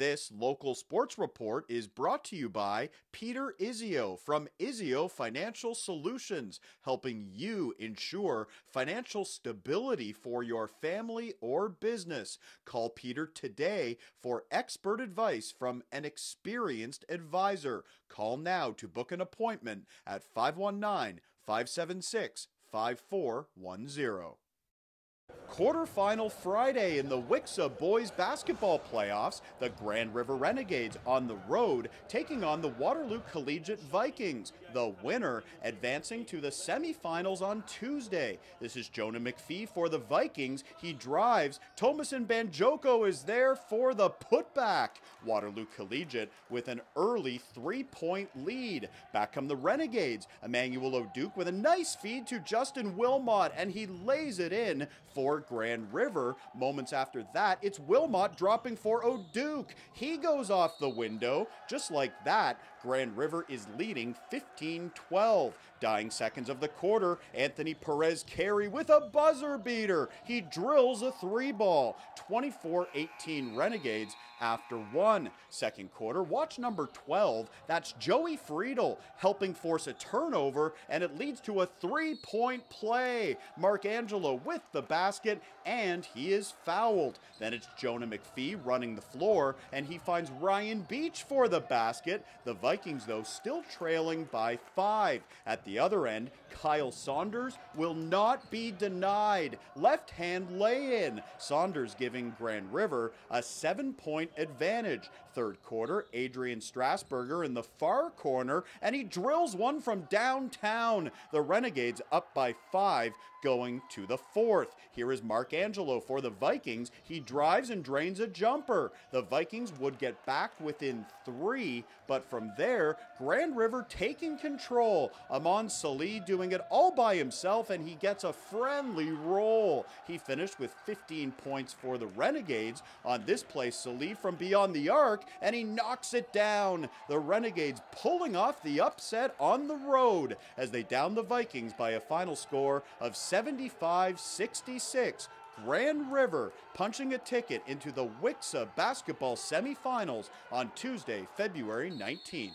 This local sports report is brought to you by Peter Izzio from Izzio Financial Solutions, helping you ensure financial stability for your family or business. Call Peter today for expert advice from an experienced advisor. Call now to book an appointment at 519 576 5410. Quarterfinal Friday in the WCSSAA boys basketball playoffs, the Grand River Renegades on the road taking on the Waterloo Collegiate Vikings, the winner advancing to the semifinals on Tuesday. This is Jonah McPhee for the Vikings. He drives. Thomas and Banjoko is there for the putback. Waterloo Collegiate with an early three-point lead. Back come the Renegades. Emmanuel O'Duke with a nice feed to Justin Wilmot, and he lays it in for Grand River. Moments after that, it's Wilmot dropping for O'Duke. He goes off the window. Just like that, Grand River is leading 15 12. Dying seconds of the quarter, Anthony Perez Carey with a buzzer beater. He drills a three ball. 24 18 Renegades after one. Second quarter, watch number 12. That's Joey Friedel helping force a turnover, and it leads to a three point play. Mark Angelo with the basket, and he is fouled. Then it's Jonah McPhee running the floor, and he finds Ryan Beach for the basket. The Vikings, though, still trailing by five. At the other end, Kyle Saunders will not be denied. Left hand lay in. Saunders giving Grand River a seven point advantage. Third quarter, Adrian Strasburger in the far corner, and he drills one from downtown. The Renegades up by five going to the fourth. Here is Mark Angelo for the Vikings. He drives and drains a jumper. The Vikings would get back within three, but from there, Grand River taking control. Amon Salih doing it all by himself, and he gets a friendly roll. He finished with 15 points for the Renegades. On this play, Salih from beyond the arc, and he knocks it down. The Renegades pulling off the upset on the road as they down the Vikings by a final score of 75 66. Grand River punching a ticket into the WCSSAA basketball semifinals on Tuesday, February 19th.